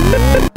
Woo!